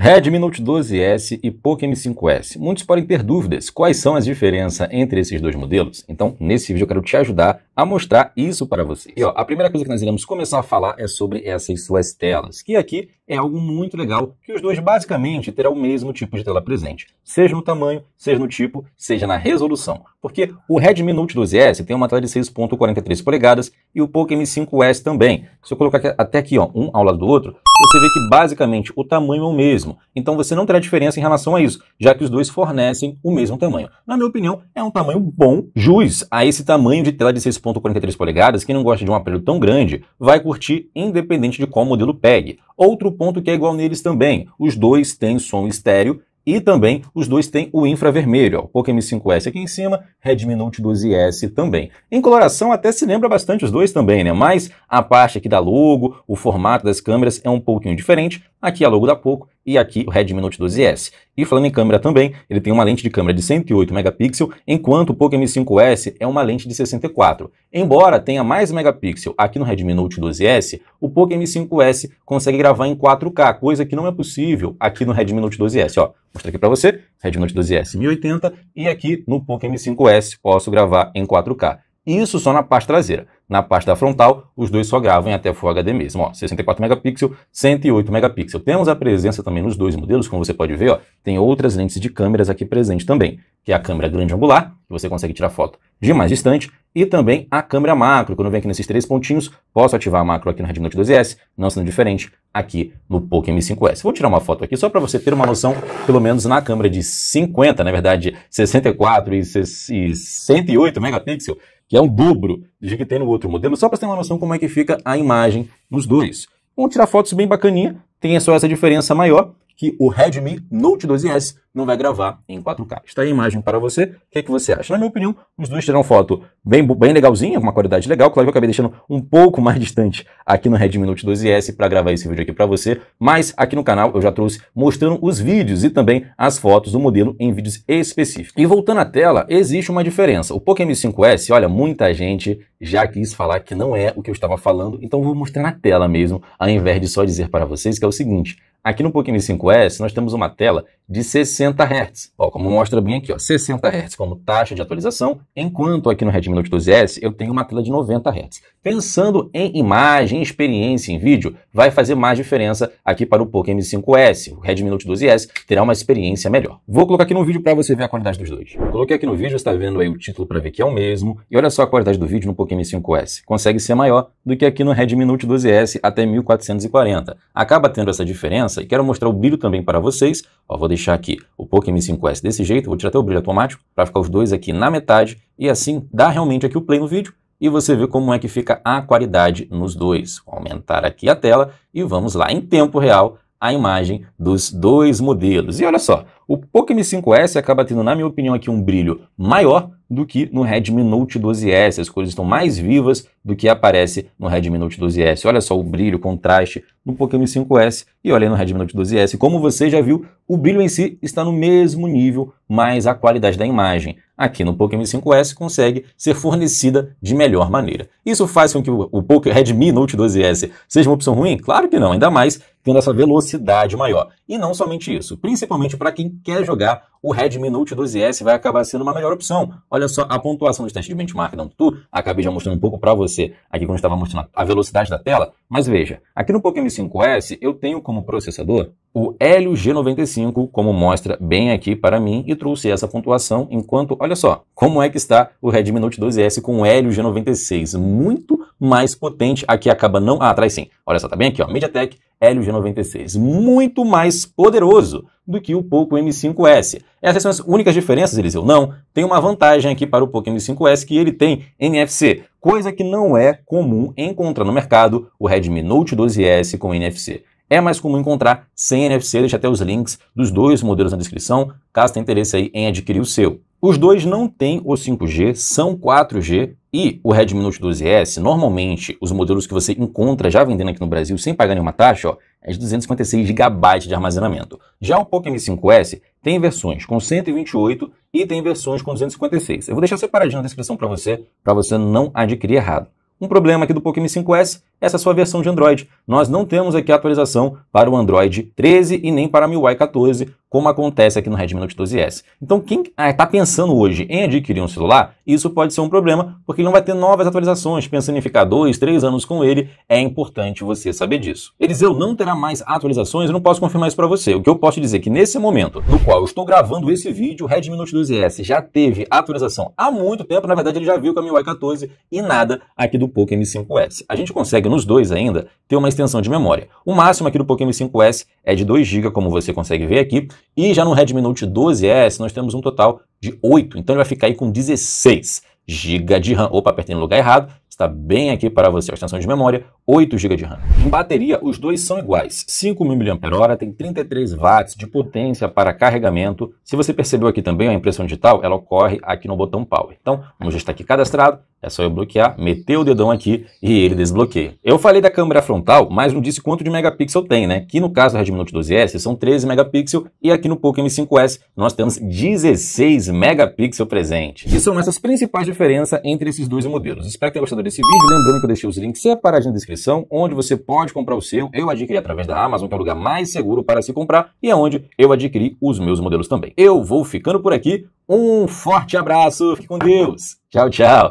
Redmi Note 12S e Poco M5S. Muitos podem ter dúvidas quais são as diferenças entre esses dois modelos. Então, nesse vídeo eu quero te ajudar a mostrar isso para vocês. E ó, a primeira coisa que nós iremos começar a falar é sobre essas suas telas, que aqui é algo muito legal, que os dois basicamente terão o mesmo tipo de tela presente, seja no tamanho, seja no tipo, seja na resolução. Porque o Redmi Note 12S tem uma tela de 6.43 polegadas e o Poco M5S também. Se eu colocar até aqui, ó, um ao lado do outro, você vê que basicamente o tamanho é o mesmo. Então você não terá diferença em relação a isso, já que os dois fornecem o mesmo tamanho. Na minha opinião, é um tamanho bom, jus a esse tamanho de tela de 6.43 polegadas. Quem não gosta de um aparelho tão grande vai curtir independente de qual modelo pegue. Outro ponto que é igual neles também, os dois têm som estéreo e também os dois têm o infravermelho, ó, Poco M5S aqui em cima, Redmi Note 12S também. Em coloração até se lembra bastante os dois também, né? Mas a parte aqui da logo, o formato das câmeras é um pouquinho diferente. Aqui a logo da Poco e aqui o Redmi Note 12S. E falando em câmera também, ele tem uma lente de câmera de 108 megapixels, enquanto o Poco M5S é uma lente de 64. Embora tenha mais megapixel aqui no Redmi Note 12S, o Poco M5S consegue gravar em 4K, coisa que não é possível aqui no Redmi Note 12S. Ó, mostrar aqui para você, Redmi Note 12S 1080 e aqui no Poco M5S posso gravar em 4K. Isso só na parte traseira. Na parte da frontal, os dois só gravam em até Full HD mesmo. Ó, 64 megapixels, 108 megapixels. Temos a presença também nos dois modelos, como você pode ver, ó, tem outras lentes de câmeras aqui presentes também, que é a câmera grande angular, que você consegue tirar foto de mais distante, e também a câmera macro. Quando vem aqui nesses três pontinhos, posso ativar a macro aqui no Redmi Note 12S, não sendo diferente aqui no Poco M5S. Vou tirar uma foto aqui só para você ter uma noção, pelo menos na câmera de 50, na verdade 64 e 108 megapixels, que é o dobro de que tem no outro modelo, só para ter uma noção como é que fica a imagem nos dois. Vamos tirar fotos bem bacaninha, tem só essa diferença maior, que o Redmi Note 12S não vai gravar em 4K. Está aí a imagem para você. O que, é que você acha? Na minha opinião, os dois terão foto bem, bem legalzinha, uma qualidade legal. Claro que eu acabei deixando um pouco mais distante aqui no Redmi Note 12S para gravar esse vídeo aqui para você, mas aqui no canal eu já trouxe mostrando os vídeos e também as fotos do modelo em vídeos específicos. E voltando à tela, existe uma diferença. O Poco M5S, olha, muita gente já quis falar que não é o que eu estava falando, então vou mostrar na tela mesmo, ao invés de só dizer para vocês que é o seguinte, Aqui no Pokémon 5S nós temos uma tela de 60 Hz, ó, como mostra bem aqui, ó, 60 Hz como taxa de atualização, enquanto aqui no Redmi Note 12S eu tenho uma tela de 90 Hz. Pensando em imagem, experiência em vídeo, vai fazer mais diferença aqui para o Poco M5S. O Redmi Note 12S terá uma experiência melhor. Vou colocar aqui no vídeo para você ver a qualidade dos dois. Coloquei aqui no vídeo, está vendo aí o título para ver que é o mesmo. E olha só a qualidade do vídeo no Poco M5S. Consegue ser maior do que aqui no Redmi Note 12S até 1440. Acaba tendo essa diferença e quero mostrar o brilho também para vocês. Ó, vou deixar aqui o Poco M5S desse jeito, vou tirar até o brilho automático para ficar os dois aqui na metade e assim dá realmente aqui o play no vídeo e você vê como é que fica a qualidade nos dois. Vou aumentar aqui a tela e vamos lá em tempo real a imagem dos dois modelos. E olha só, o Poco M5S acaba tendo, na minha opinião, aqui um brilho maior do que no Redmi Note 12S. As cores estão mais vivas do que aparece no Redmi Note 12S. Olha só o brilho, o contraste no Poco M5S e olha no Redmi Note 12S. Como você já viu, o brilho em si está no mesmo nível, mas a qualidade da imagem aqui no Poco M5S consegue ser fornecida de melhor maneira. Isso faz com que o, Redmi Note 12S seja uma opção ruim? Claro que não, ainda mais tendo essa velocidade maior. E não somente isso, principalmente para quem quer jogar o Redmi Note 12S vai acabar sendo uma melhor opção. Olha só a pontuação dos testes de benchmark da Antutu, acabei já mostrando um pouco para você aqui quando estava mostrando a velocidade da tela, mas veja, aqui no Poco M5S eu tenho como processador o Helio G95, como mostra bem aqui para mim, e trouxe essa pontuação, enquanto, olha só, como é que está o Redmi Note 12S com o Helio G96, muito mais potente, aqui acaba não, ah, atrás sim, olha só, tá bem aqui, ó, MediaTek Helio G96, muito mais poderoso do que o Poco M5S. Essas são as únicas diferenças, Eliseu? Não, tem uma vantagem aqui para o Poco M5S que ele tem NFC, coisa que não é comum encontrar no mercado o Redmi Note 12S com NFC. É mais comum encontrar sem NFC, deixa até os links dos dois modelos na descrição, caso tenha interesse aí em adquirir o seu. Os dois não têm o 5G, são 4G e o Redmi Note 12S, normalmente os modelos que você encontra já vendendo aqui no Brasil sem pagar nenhuma taxa, ó, é de 256 GB de armazenamento. Já o Poco M5S tem versões com 128 e tem versões com 256. Eu vou deixar separadinho na descrição para você, para você não adquirir errado. Um problema aqui do Poco M5S essa é sua versão de Android. Nós não temos aqui a atualização para o Android 13 e nem para a MIUI 14, como acontece aqui no Redmi Note 12S. Então, quem está pensando hoje em adquirir um celular, isso pode ser um problema, porque ele não vai ter novas atualizações. Pensando em ficar dois, três anos com ele, é importante você saber disso. Eliseu não terá mais atualizações, eu não posso confirmar isso para você. O que eu posso dizer é que nesse momento no qual eu estou gravando esse vídeo, o Redmi Note 12S já teve atualização há muito tempo, na verdade ele já viu com a MIUI 14 e nada aqui do Poco M5S. A gente consegue nos dois ainda ter uma extensão de memória. O máximo aqui do Poco M5S é de 2 GB, como você consegue ver aqui, e já no Redmi Note 12S nós temos um total de 8, então ele vai ficar aí com 16 GB de RAM. Opa, apertei no lugar errado, está bem aqui para você a extensão de memória, 8 GB de RAM. Em bateria, os dois são iguais, 5.000 mAh, tem 33 watts de potência para carregamento. Se você percebeu aqui também, a impressão digital, ela ocorre aqui no botão Power. Então, como já está aqui cadastrado, é só eu bloquear, meter o dedão aqui e ele desbloqueia. Eu falei da câmera frontal, mas não disse quanto de megapixel tem, né? Aqui no caso do Redmi Note 12S são 13 megapixels e aqui no Poco M5S nós temos 16 megapixels presente. E são essas principais diferenças entre esses dois modelos. Espero que tenha gostado desse vídeo. Lembrando que eu deixei os links separadinhos na descrição, onde você pode comprar o seu. Eu adquiri através da Amazon, que é o lugar mais seguro para se comprar e é onde eu adquiri os meus modelos também. Eu vou ficando por aqui. Um forte abraço, fique com Deus. Tchau, tchau.